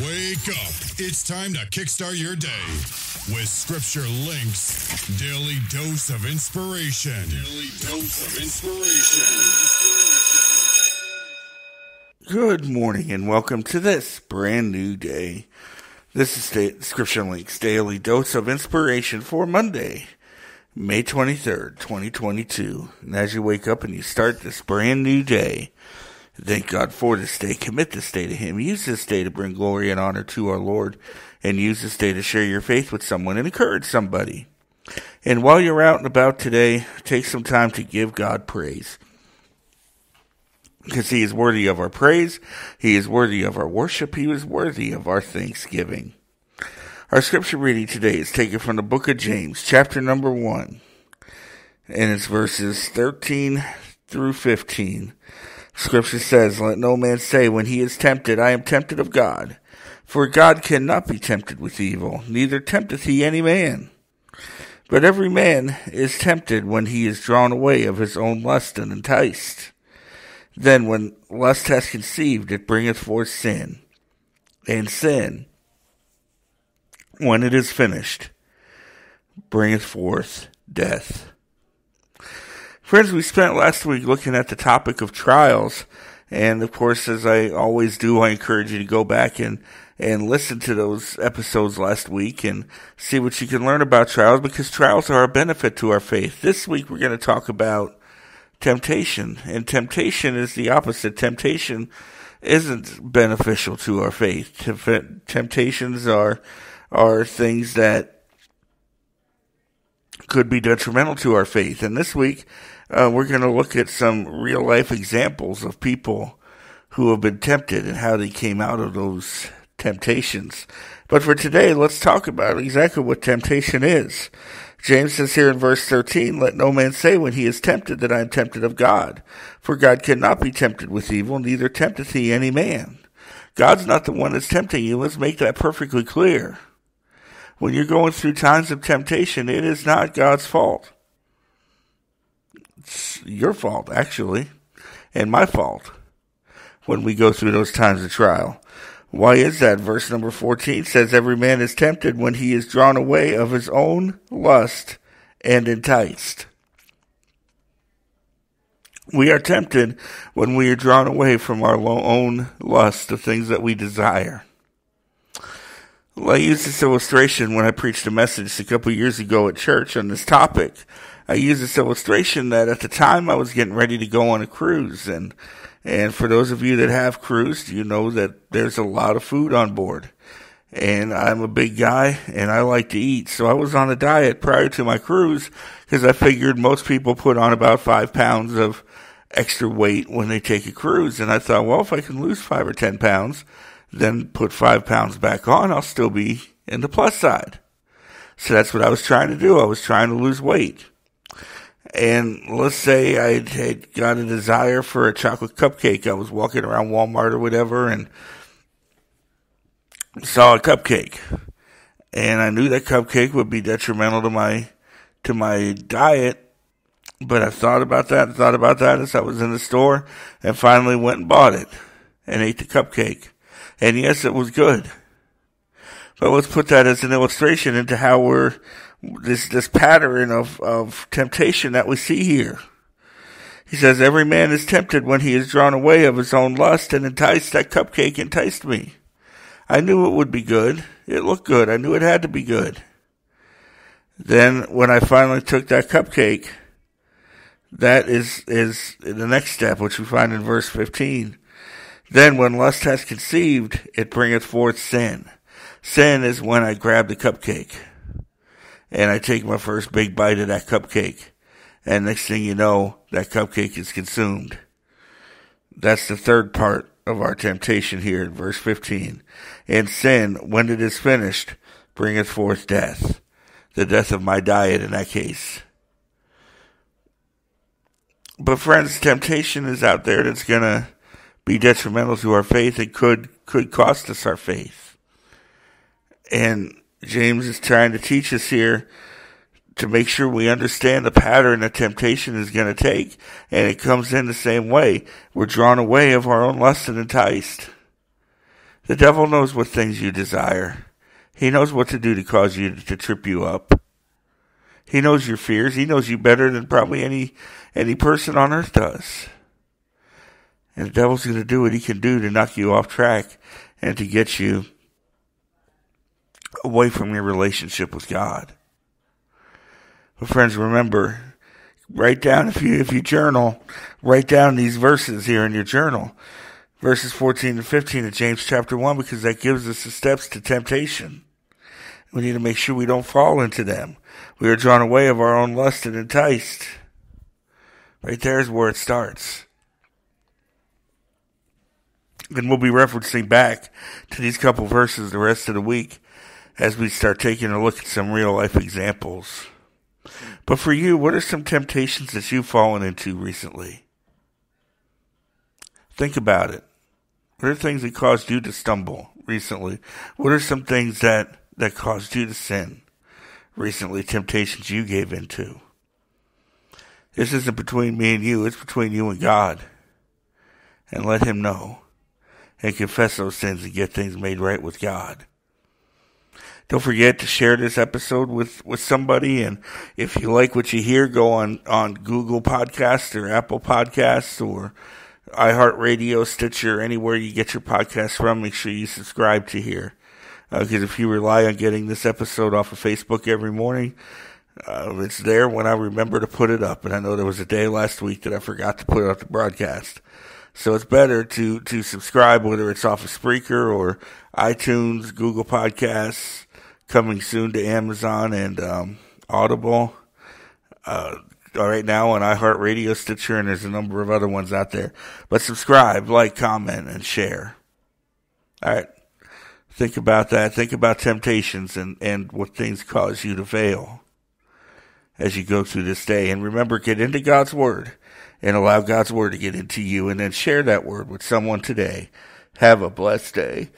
Wake up. It's time to kickstart your day with Scripture Links Daily Dose of Inspiration. Daily Dose of Inspiration. Good morning and welcome to this brand new day. This is Scripture Links Daily Dose of Inspiration for Monday, May 23rd, 2022. And as you wake up and you start this brand new day, Thank God for this day. Commit this day to Him. Use this day to bring glory and honor to our Lord. And use this day to share your faith with someone and encourage somebody. And while you're out and about today, take some time to give God praise. Because He is worthy of our praise. He is worthy of our worship. He is worthy of our thanksgiving. Our scripture reading today is taken from the book of James, chapter number 1. And it's verses 13 through 15. Scripture says, Let no man say when he is tempted, I am tempted of God. For God cannot be tempted with evil, neither tempteth he any man. But every man is tempted when he is drawn away of his own lust and enticed. Then when lust has conceived, it bringeth forth sin. And sin, when it is finished, bringeth forth death. Friends, we spent last week looking at the topic of trials. And of course, as I always do, I encourage you to go back and, and listen to those episodes last week and see what you can learn about trials because trials are a benefit to our faith. This week we're going to talk about temptation and temptation is the opposite. Temptation isn't beneficial to our faith. Temptations are, are things that could be detrimental to our faith. And this week, uh, we're going to look at some real life examples of people who have been tempted and how they came out of those temptations. But for today, let's talk about exactly what temptation is. James says here in verse 13, Let no man say when he is tempted that I am tempted of God. For God cannot be tempted with evil, neither tempteth he any man. God's not the one that's tempting you. Let's make that perfectly clear. When you're going through times of temptation, it is not God's fault. It's your fault, actually, and my fault when we go through those times of trial. Why is that? Verse number 14 says, Every man is tempted when he is drawn away of his own lust and enticed. We are tempted when we are drawn away from our own lust, the things that we desire. Well, I used this illustration when I preached a message a couple years ago at church on this topic. I used this illustration that at the time I was getting ready to go on a cruise and and for those of you that have cruised, you know that there's a lot of food on board. And I'm a big guy and I like to eat. So I was on a diet prior to my cruise because I figured most people put on about five pounds of extra weight when they take a cruise. And I thought, well, if I can lose five or 10 pounds, then put five pounds back on, I'll still be in the plus side. So that's what I was trying to do. I was trying to lose weight. And let's say I had got a desire for a chocolate cupcake. I was walking around Walmart or whatever and saw a cupcake. And I knew that cupcake would be detrimental to my, to my diet. But I thought about that and thought about that as I was in the store and finally went and bought it and ate the cupcake. And yes, it was good. But let's put that as an illustration into how we're this this pattern of, of temptation that we see here. He says, Every man is tempted when he is drawn away of his own lust and enticed. That cupcake enticed me. I knew it would be good. It looked good. I knew it had to be good. Then when I finally took that cupcake, that is, is the next step, which we find in verse 15. Then when lust has conceived, it bringeth forth sin. Sin is when I grab the cupcake and I take my first big bite of that cupcake. And next thing you know, that cupcake is consumed. That's the third part of our temptation here in verse 15. And sin, when it is finished, bringeth forth death. The death of my diet in that case. But friends, temptation is out there that's gonna be detrimental to our faith. It could, could cost us our faith. And James is trying to teach us here to make sure we understand the pattern that temptation is going to take. And it comes in the same way. We're drawn away of our own lust and enticed. The devil knows what things you desire. He knows what to do to cause you to trip you up. He knows your fears. He knows you better than probably any any person on earth does. And the devil's going to do what he can do to knock you off track and to get you away from your relationship with God. But friends, remember, write down if you if you journal, write down these verses here in your journal. Verses 14 and 15 of James chapter 1 because that gives us the steps to temptation. We need to make sure we don't fall into them. We are drawn away of our own lust and enticed. Right there is where it starts. And we'll be referencing back to these couple verses the rest of the week as we start taking a look at some real life examples. But for you, what are some temptations that you've fallen into recently? Think about it. What are things that caused you to stumble recently? What are some things that, that caused you to sin recently? Temptations you gave into? This isn't between me and you, it's between you and God. And let Him know and confess those sins and get things made right with God. Don't forget to share this episode with, with somebody. And if you like what you hear, go on, on Google Podcasts or Apple Podcasts or iHeartRadio, Stitcher, anywhere you get your podcasts from. Make sure you subscribe to here. Because uh, if you rely on getting this episode off of Facebook every morning, uh, it's there when I remember to put it up. And I know there was a day last week that I forgot to put it up the broadcast. So it's better to, to subscribe, whether it's off of Spreaker or iTunes, Google Podcasts, coming soon to Amazon and um, Audible. Uh, right now on iHeartRadio, Stitcher, and there's a number of other ones out there. But subscribe, like, comment, and share. All right. Think about that. Think about temptations and, and what things cause you to fail as you go through this day. And remember, get into God's Word and allow God's Word to get into you and then share that Word with someone today. Have a blessed day.